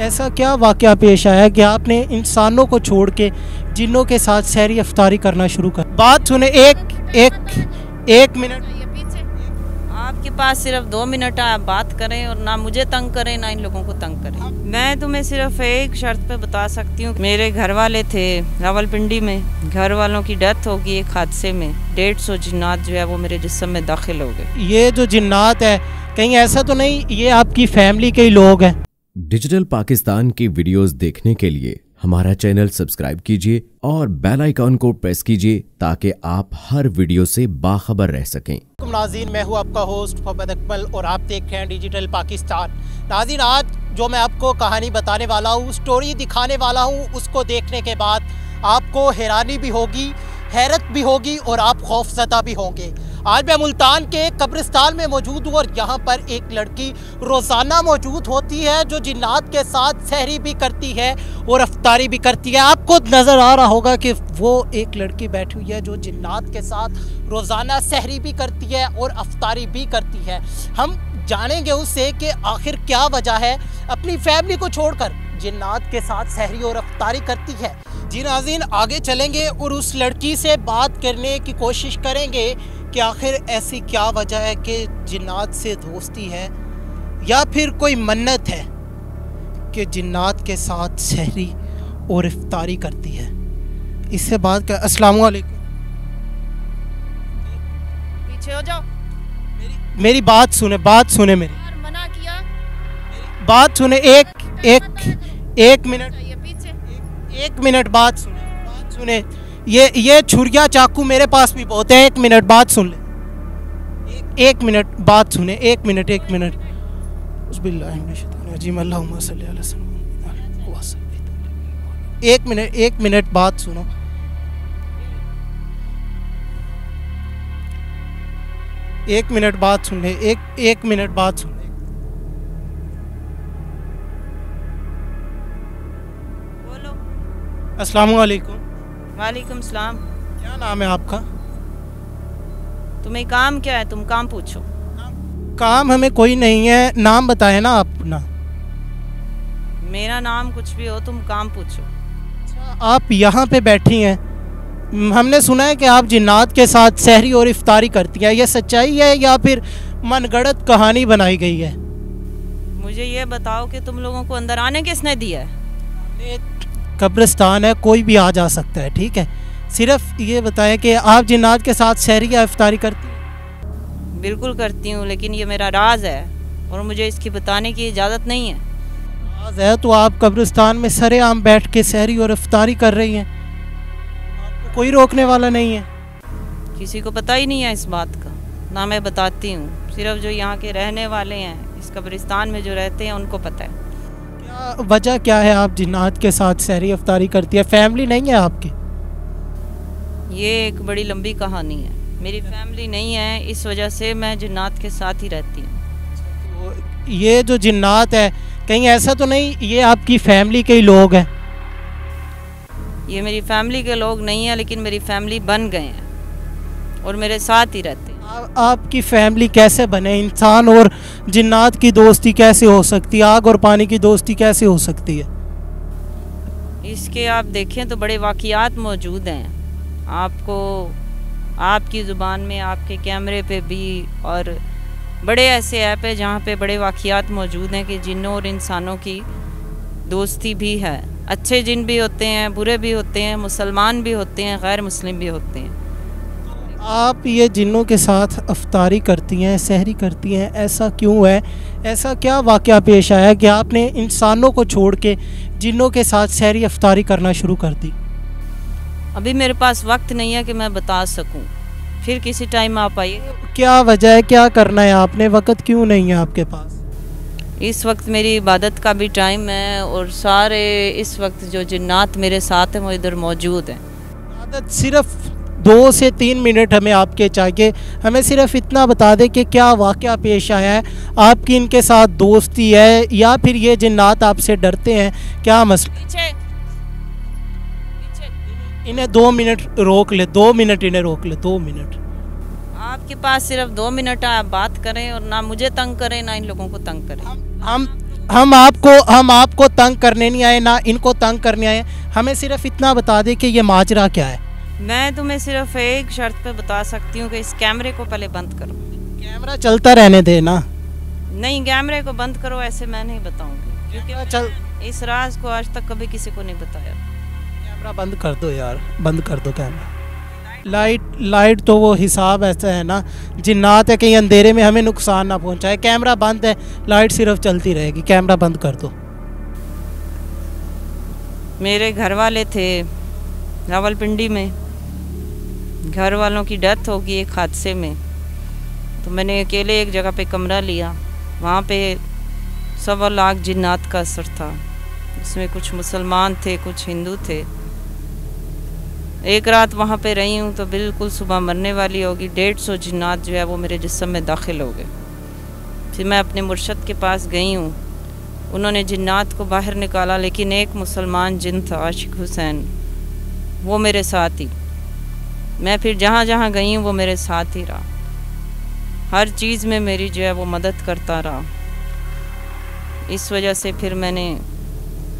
ऐसा क्या वाक़ पेश आया कि आपने इंसानों को छोड़ के जिन्नों के साथ सहरी अफ्तारी करना शुरू कर बात सुने एक एक एक मिनट। आपके पास सिर्फ़ दो मिनट आप बात करें और ना मुझे तंग करें ना इन लोगों को तंग करें। मैं तुम्हें सिर्फ़ एक शर्त पे बता सकती हूँ। मेरे घर वाले थे रावलपिंडी में। घर वालों की डेथ होगी एक हादसे में। डेढ़ सौ जिन्नात जो है वो मेरे जिसम में दाखिल हो गए। ये जो जिन्नात है कहीं ऐसा तो नहीं ये आपकी फैमिली के ही लोग हैं। डिजिटल पाकिस्तान की वीडियोस देखने के लिए हमारा चैनल सब्सक्राइब कीजिए और बेल आइकॉन को प्रेस कीजिए ताकि आप हर वीडियो से बाखबर रह सकें। नाजीन मैं हूँ आपका होस्ट मोहम्मद अकमल और आप देख रहे हैं डिजिटल पाकिस्तान। नाजीन आज जो मैं आपको कहानी बताने वाला हूँ स्टोरी दिखाने वाला हूँ, उसको देखने के बाद आपको हैरानी भी होगी, हैरत भी होगी और आप खौफजदा भी होंगे। आज मैं मुल्तान के कब्रिस्तान में मौजूद हूँ और यहाँ पर एक लड़की रोज़ाना मौजूद होती है जो जिन्नात के साथ सहरी भी करती है और अफ्तारी भी करती है। आपको नज़र आ रहा होगा कि वो एक लड़की बैठी हुई है जो जिन्नात के साथ रोज़ाना सहरी भी करती है और अफ्तारी भी करती है। हम जानेंगे उससे कि आखिर क्या वजह है। अपनी फैमिली को छोड़कर जिन्नात के साथ सहरी और अफ्तारी करती है। जी नाजीन आगे चलेंगे और उस लड़की से बात करने की कोशिश करेंगे कि आखिर ऐसी क्या वजह है कि जिन्नात से दोस्ती है? या फिर कोई मन्नत है कि जिन्नात के साथ शहरी और इफ्तारी करती है? इससे बात कर अस्सलाम वालेकुम पीछे हो जाओ। मेरी मेरी बात सुने बात सुने मेरी। मना किया। बात सुने एक एक एक मिनट। पीछे। एक मिनट बात सुने बात सुने। ये ये छुरिया चाकू मेरे पास भी बहुत है। एक मिनट बात सुन ले। एक, एक मिनट बात सुने। एक मिनट एक मिनट। एक मिनट एक मिनट बात सुनो। एक मिनट बात सुन ले। एक एक मिनट बात सुन ले। बोलो। अस्सलाम वालेकुम वालेकुम सलाम। क्या नाम है आपका? तुम्हें काम क्या है? तुम काम पूछो। काम हमें कोई नहीं है नाम बताए ना अपना। मेरा नाम कुछ भी हो तुम काम पूछो। आप यहाँ पे बैठी हैं। हमने सुना है कि आप जिन्नात के साथ सहरी और इफ्तारी करती हैं। यह सच्चाई है या फिर मनगढ़ंत कहानी बनाई गई है? मुझे ये बताओ कि तुम लोगों को अंदर आने किसने दिया है? कब्रिस्तान है कोई भी आ जा सकता है ठीक है? सिर्फ़ ये बताएँ कि आप जिन्नात के साथ शहरी या इफ्तारी करती हैं। बिल्कुल करती हूँ लेकिन ये मेरा राज है और मुझे इसकी बताने की इजाज़त नहीं है। राज है तो आप कब्रिस्तान में सरे आम बैठ के शहरी और इफ्तारी कर रही हैं। आपको कोई रोकने वाला नहीं है। किसी को पता ही नहीं है इस बात का। ना मैं बताती हूँ सिर्फ़ जो यहाँ के रहने वाले हैं इस कब्रिस्तान में जो रहते हैं उनको पता है। वजह क्या है? आप जिन्नात के साथ सहरी अफ्तारी करती है। फैमिली नहीं है आपकी? ये एक बड़ी लंबी कहानी है। मेरी फैमिली नहीं है इस वजह से मैं जिन्नात के साथ ही रहती हूँ। तो ये जो जिन्नात है कहीं ऐसा तो नहीं ये आपकी फैमिली के ही लोग हैं? ये मेरी फैमिली के लोग नहीं है लेकिन मेरी फैमिली बन गए हैं और मेरे साथ ही रहते आपकी फैमिली कैसे बने, इंसान और जिन्नात की दोस्ती कैसे हो सकती है? आग और पानी की दोस्ती कैसे हो सकती है? इसके आप देखें तो बड़े वाक़ात मौजूद हैं। आपको, आपकी ज़ुबान में, आपके कैमरे पे भी और बड़े ऐसे ऐप है जहाँ पे बड़े वाक़ात मौजूद हैं कि जिन्नों और इंसानों की दोस्ती भी है। अच्छे जिन भी होते हैं, बुरे भी होते हैं, मुसलमान भी होते हैं गैर मुस्लिम भी होते हैं। आप ये जिन्नों के साथ अफतारी करती हैं सहरी करती हैं ऐसा क्यों है? ऐसा क्या वाक़ पेश आया कि आपने इंसानों को छोड़ के जिन्नों के साथ सहरी अफ्तारी करना शुरू कर दी? अभी मेरे पास वक्त नहीं है कि मैं बता सकूँ। फिर किसी टाइम आप आइए। क्या वजह है क्या करना है आपने? वक्त क्यों नहीं है आपके पास? इस वक्त मेरी इबादत का भी टाइम है और सारे इस वक्त जो जिन्नात मेरे साथ हैं वो इधर मौजूद हैं। इबादत सिर्फ़ दो से तीन मिनट हमें आपके चाहिए। हमें सिर्फ़ इतना बता दें कि क्या वाक़ पेश आया है। आपकी इनके साथ दोस्ती है या फिर ये जिन्नात आपसे डरते हैं? क्या मसला इन्हें दो मिनट रोक ले दो मिनट इन्हें रोक ले दो मिनट। आपके पास सिर्फ़ दो मिनट आप बात करें और ना मुझे तंग करें ना इन लोगों को तंग करें। हम हम आपको हम आपको तंग करने नहीं आए ना इनको तंग करने आए। हमें सिर्फ़ इतना बता दें कि ये माजरा क्या है। मैं तुम्हें सिर्फ़ एक शर्त पे बता सकती हूँ कि इस कैमरे को पहले बंद करो। कैमरा चलता रहने दे ना। नहीं कैमरे को बंद करो ऐसे मैं नहीं बताऊँगी। क्योंकि चल इस राज को आज तक कभी किसी को नहीं बताया। कैमरा बंद कर दो यार बंद कर दो कैमरा। लाइट लाइट तो वो हिसाब ऐसा है ना जिन्नात है कहीं अंधेरे में हमें नुकसान ना पहुँचाए। कैमरा बंद है लाइट सिर्फ़ चलती रहेगी कैमरा बंद कर दो। मेरे घर वाले थे रावलपिंडी में। घर वालों की डेथ होगी एक हादसे में। तो मैंने अकेले एक जगह पे कमरा लिया। वहाँ पे सवा लाख जिन्नात का असर था। उसमें कुछ मुसलमान थे, कुछ हिंदू थे। एक रात वहाँ पे रही हूँ तो बिल्कुल सुबह मरने वाली होगी। डेढ़ सौ जिन्नात जो है वो मेरे जिसम में दाखिल हो गए। फिर मैं अपने मुर्शद के पास गई हूँ। उन्होंने जिन्नात को बाहर निकाला, लेकिन एक मुसलमान जिन था, आशिक हुसैन, वो मेरे साथ ही। मैं फिर जहाँ जहाँ गई हूँ, वो मेरे साथ ही रहा। हर चीज़ में मेरी जो है, वो मदद करता रहा। इस वजह से फिर मैंने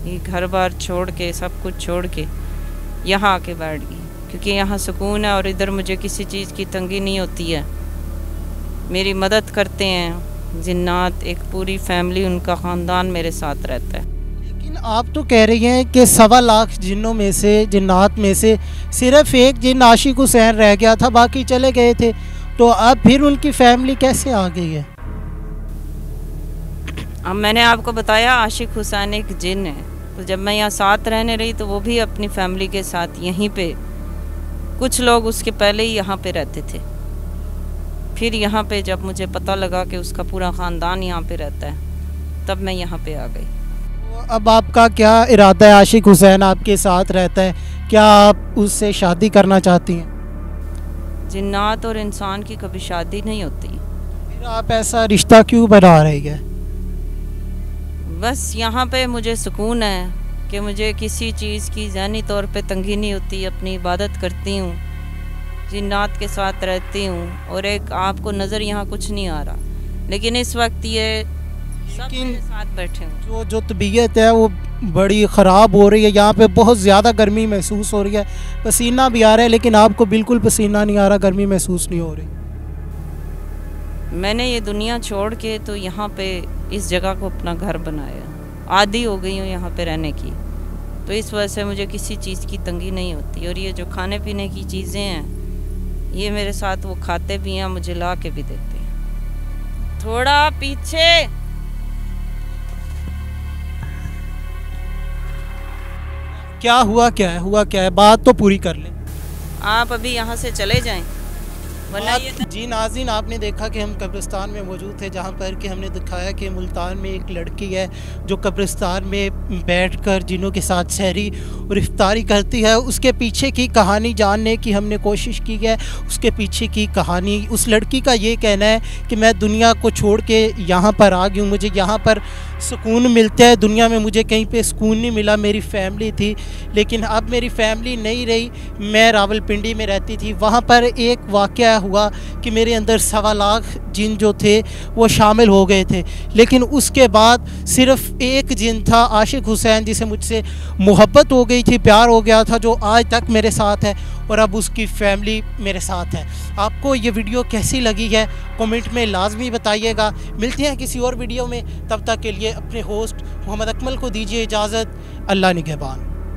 ये घर बार छोड़ के, सब कुछ छोड़ के यहाँ आके बैठ गई। क्योंकि यहाँ सुकून है और इधर मुझे किसी चीज़ की तंगी नहीं होती है। मेरी मदद करते हैं। जिन्नात, एक पूरी फैमिली, उनका ख़ानदान मेरे साथ रहता है। आप तो कह रही हैं कि सवा लाख जिन्नों में से, जिन्नात में से सिर्फ़ एक जिन आशिक हुसैन रह गया था, बाकी चले गए थे। तो अब फिर उनकी फैमिली कैसे आ गई है? अब मैंने आपको बताया, आशिक हुसैन एक जिन है। तो जब मैं यहाँ साथ रहने रही तो वो भी अपनी फैमिली के साथ यहीं पे, कुछ लोग उसके पहले ही यहाँ पे रहते थे। फिर यहाँ पे जब मुझे पता लगा कि उसका पूरा ख़ानदान यहाँ पे रहता है, तब मैं यहाँ पे आ गई। अब आपका क्या इरादा है? आशिक हुसैन आपके साथ रहता है। क्या आप उससे शादी करना चाहती हैं? जिन्नात और इंसान की कभी शादी नहीं होती। फिर आप ऐसा रिश्ता क्यों बना रही है? बस यहाँ पे मुझे सुकून है कि मुझे किसी चीज़ की जहनी तौर पे तंगी नहीं होती अपनी इबादत करती हूँ जिन्नात के साथ रहती हूँ और एक आपको नज़र यहाँ कुछ नहीं आ रहा। लेकिन इस वक्त ये मेरे साथ बैठे हूँ। जो जो तबीयत है वो बड़ी ख़राब हो रही है। यहाँ पे बहुत ज़्यादा गर्मी महसूस हो रही है। पसीना भी आ रहा है लेकिन आपको बिल्कुल पसीना नहीं आ रहा गर्मी महसूस नहीं हो रही। मैंने ये दुनिया छोड़ के तो यहाँ पे इस जगह को अपना घर बनाया। आदि हो गई हूँ यहाँ पे रहने की। तो इस वजह से मुझे किसी चीज़ की तंगी नहीं होती। और ये जो खाने पीने की चीज़ें हैं ये मेरे साथ वो खाते भी हैं मुझे ला के भी देते हैं। थोड़ा पीछे! क्या हुआ क्या है हुआ क्या है बात तो पूरी कर ले। आप अभी यहाँ से चले जाएँ? वरना जी नाजिन आपने देखा कि हम कब्रिस्तान में मौजूद थे जहाँ पर कि हमने दिखाया कि मुल्तान में एक लड़की है जो कब्रिस्तान में बैठकर जिनों के साथ शहरी और इफ्तारी करती है उसके पीछे की कहानी जानने की हमने कोशिश की है उसके पीछे की कहानी उस लड़की का ये कहना है कि मैं दुनिया को छोड़ के यहाँ पर आ गई हूँ मुझे यहाँ पर सुकून मिलता है दुनिया में। मुझे कहीं पे सुकून नहीं मिला। मेरी फैमिली थी, लेकिन अब मेरी फैमिली नहीं रही। मैं रावलपिंडी में रहती थी। वहाँ पर एक वाक़ हुआ कि मेरे अंदर सवा लाख जिन जो थे, वो शामिल हो गए थे। लेकिन उसके बाद सिर्फ़ एक जिन था, आशिक हुसैन, जिसे मुझसे मोहब्बत हो गई थी, प्यार हो गया था, जो आज तक मेरे साथ है और अब उसकी फैमिली मेरे साथ है। आपको ये वीडियो कैसी लगी है, कमेंट में लाजमी बताइएगा। मिलते हैं किसी और वीडियो में। तब तक के लिए अपने होस्ट मोहम्मद अकमल को दीजिए इजाज़त। अल्लाह निगहबान।